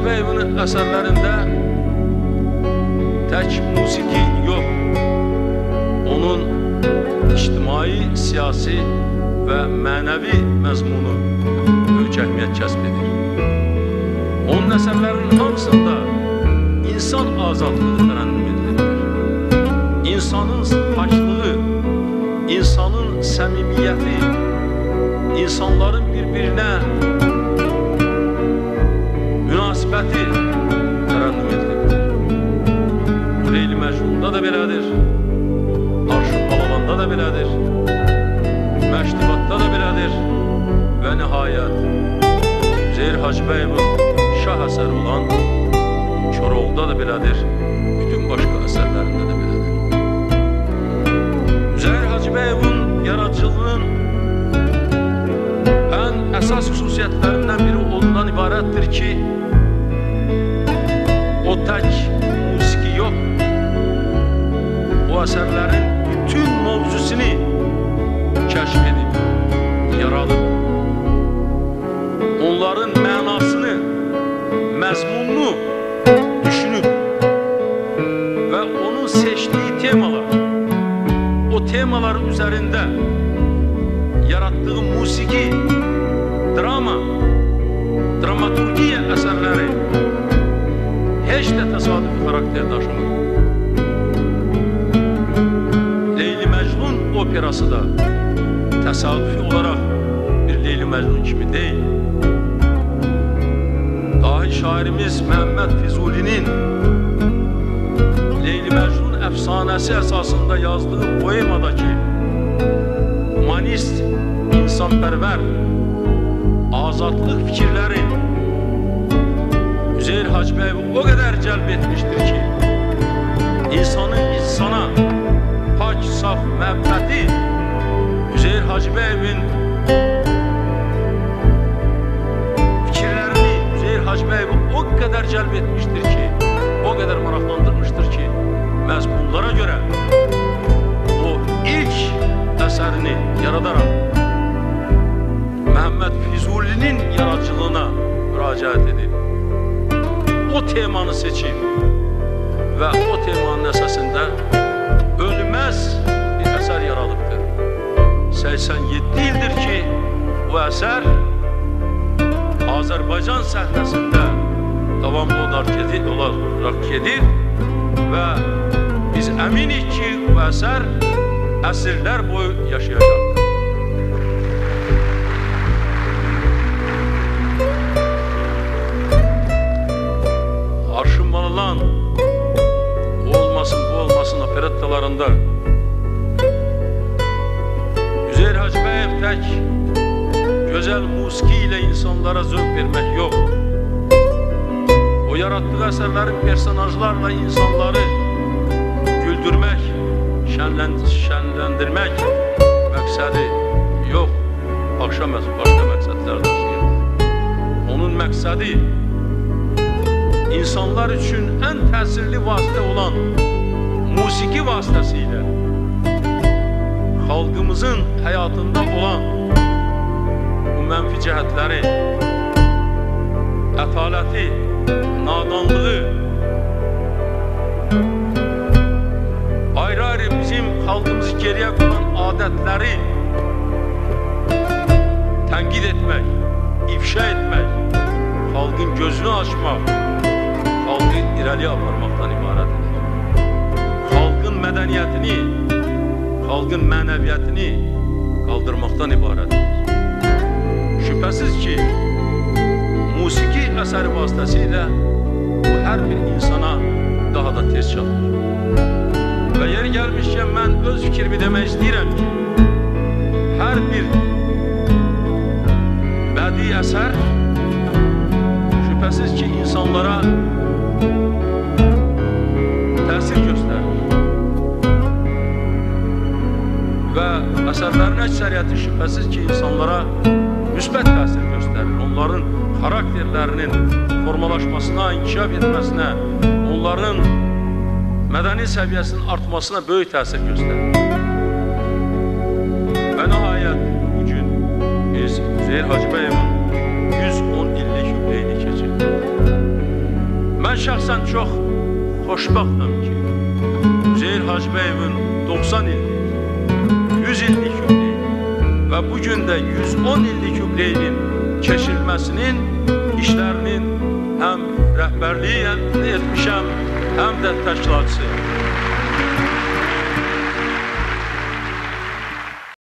Hacıbəyevin əsərlərində tək musiqi yox, onun ictimai, siyasi və mənəvi məzmunu böyük əhəmiyyət kəsb edir. Onun əsərlərinin hamısında insan azadlığı tərənnüm edilir. İnsanın paçlığı, insanın səmimiyyəti, insanların bir-birinə Üzeyir Hacıbəyevin şah əsəri olan Koroğluda da belədir, bütün başqa əsərlərində də belədir. Üzeyir Hacıbəyevin yaradıcılığının ən əsas xüsusiyyətlərindən biri ondan ibarətdir ki, o tək musiqi yox, o əsərlərin bütün mövzusunu kəşf edib, yaradıb. seçtiği temalar, o temaların üzerinde yarattığı musiki, drama, dramaturgiye eserleri hiç de tesadüfi karakter taşımır. Leyli Mecnun operası da tesadüfi olarak bir Leyli Mecnun gibi değil. Dahi şairimiz Mehmet Fizuli'nin efsanesi esasında yazdığı poemadaki humanist, insanperver, azatlık fikirleri Üzeyir Hacı Bey o kadar celbetmiştir ki insanın insana hak, saf, menfeti Üzeyir Hacı Bey'in əsərini yaradaraq Məhəmməd Füzulinin yaradıcılığına müraciət edib o temanı seçib və o temanın əsasında ölməz bir əsər yaradıbdır. 87 ildir ki, bu əsər Azərbaycan səhnəsində davamlı olaraq gedir və biz əminik ki, bu əsər asırlar boyu yaşayacaktır. Arşınmalılan o olmasın bu olmasın operettalarında Üzeyir Hacıbeyev tek güzel musiki ile insanlara zövk vermek yok. O yarattığı eserlerin personajlarla insanları güldürmek, şənlən şənləndirmək məqsədi yox, başqa başqa məqsədlər daşıyır. Onun məqsədi insanlar üçün ən təsirli vasitə olan musiqi vasitəsilə xalqımızın həyatında olan bu mənfi cəhətləri, ətaləti, nadanlığı, xalqımızı geriyə qoyan adətləri tənqid etmək, ifşa etmək, xalqın gözünü açmaq, xalqı irəliyə aparmaqdan ibarətdir. Xalqın mədəniyyətini, xalqın mənəviyyətini qaldırmaqdan ibarətdir. Şübhəsiz ki, musiqi əsəri vasitəsilə bu hər bir insana daha da tez çatır. Və yeri gəlmişkən mən öz fikrimi demək istəyirəm ki, hər bir bədii əsər şübhəsiz ki, insanlara təsir göstərir. Və əsərlərin əksəriyyəti şübhəsiz ki, insanlara müsbət təsir göstərir. Onların xarakterlərinin formalaşmasına, inkişaf etməsinə, onların mədəni səviyyəsinin artmasına böyük təsir göstərir. Və nəhayət bugün biz Üzeyir Hacıbəyevin 110 illik yubileyini keçirdik. Şəxsən çox xoşbəxtəm ki, Üzeyir Hacbəyevin 90 illik, 100 illik yubileyi və bu gün də 110 illik yubileyinin keçirilməsinin işlərinin həm rəhbərliyi etmişəm, həm də təşkilatçısı.